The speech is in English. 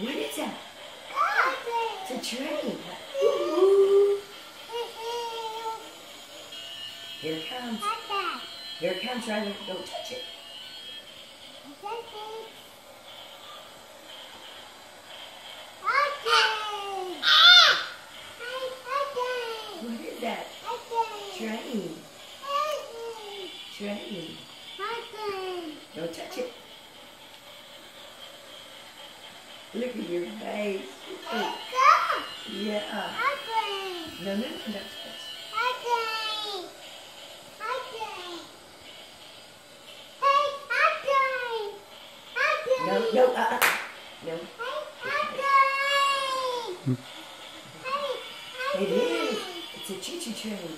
What is that? It's a train. Here it comes. Here it comes, Ryler. Don't touch it. What is that? Train. Train. Don't touch it. Look at your face. Yeah. No, no, no, don't touch. No, no, uh, uh. No. Hey, okay. Hey, okay. It is. It's a choo-choo train.